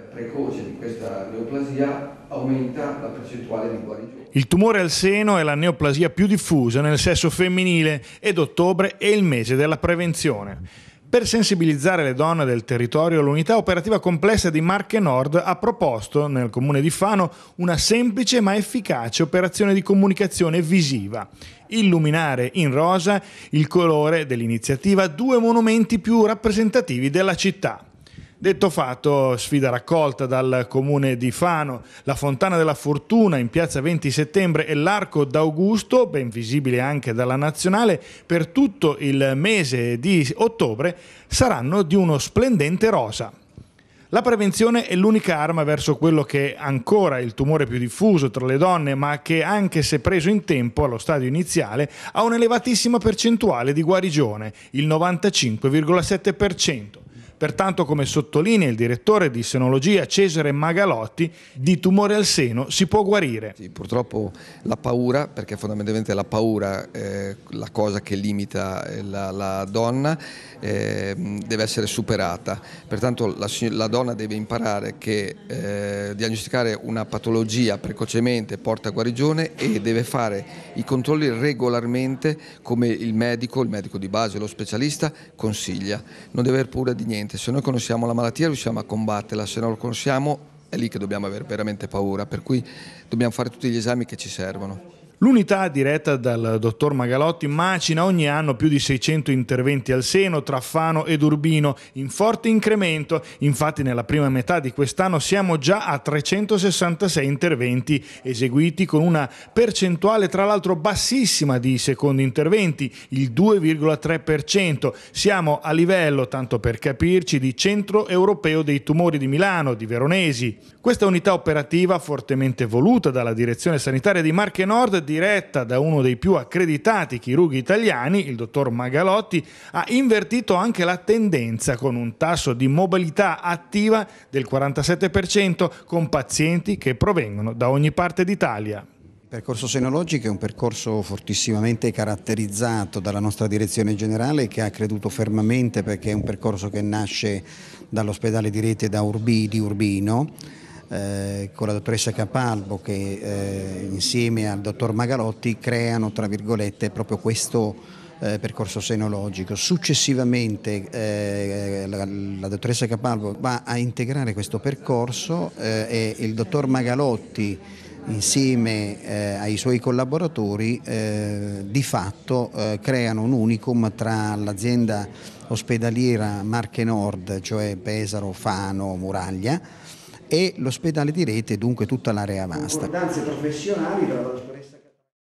precoce di questa neoplasia aumenta la percentuale di guarigione. Il tumore al seno è la neoplasia più diffusa nel sesso femminile ed ottobre è il mese della prevenzione. Per sensibilizzare le donne del territorio, l'unità operativa complessa di Marche Nord ha proposto nel comune di Fano una semplice ma efficace operazione di comunicazione visiva. Illuminare in rosa il colore dell'iniziativa due monumenti più rappresentativi della città. Detto fatto, sfida raccolta dal comune di Fano, la Fontana della Fortuna in piazza 20 settembre e l'Arco d'Augusto, ben visibile anche dalla nazionale, per tutto il mese di ottobre saranno di uno splendente rosa. La prevenzione è l'unica arma verso quello che è ancora il tumore più diffuso tra le donne, ma che anche se preso in tempo allo stadio iniziale ha un'elevatissima percentuale di guarigione, il 95,7%. Pertanto, come sottolinea il direttore di senologia Cesare Magalotti, di tumore al seno si può guarire. Sì, purtroppo la paura, perché fondamentalmente la paura è la cosa che limita la, la donna, eh, deve essere superata. Pertanto la, la donna deve imparare che eh, diagnosticare una patologia precocemente porta a guarigione e deve fare i controlli regolarmente come il medico, il medico di base, lo specialista consiglia. Non deve aver paura di niente niente, se noi conosciamo la malattia riusciamo a combatterla, se non lo conosciamo è lì che dobbiamo avere veramente paura, per cui dobbiamo fare tutti gli esami che ci servono. L'unità diretta dal dottor Magalotti macina ogni anno più di 600 interventi al seno tra Fano ed Urbino, in forte incremento. Infatti nella prima metà di quest'anno siamo già a 366 interventi eseguiti con una percentuale tra l'altro bassissima di secondi interventi, il 2,3%. Siamo a livello, tanto per capirci, di Centro Europeo dei Tumori di Milano, di Veronesi. Questa unità operativa, fortemente voluta dalla Direzione Sanitaria di Marche Nord, diretta da uno dei più accreditati chirurghi italiani, il dottor Magalotti, ha invertito anche la tendenza con un tasso di mobilità attiva del 47% con pazienti che provengono da ogni parte d'Italia. Il percorso senologico è un percorso fortissimamente caratterizzato dalla nostra direzione generale che ha creduto fermamente perché è un percorso che nasce dall'ospedale di rete da Urbi, di Urbino eh, con la dottoressa Capalbo che eh, insieme al dottor Magalotti creano tra virgolette proprio questo eh, percorso senologico. Successivamente eh, la, la, dottoressa Capalbo va a integrare questo percorso eh, e il dottor Magalotti insieme eh, ai suoi collaboratori eh, di fatto creano un unicum tra l'azienda ospedaliera Marche Nord, cioè Pesaro, Fano, Muraglia, e l'ospedale di rete, dunque tutta l'area vasta. Importanze professionali della dottoressa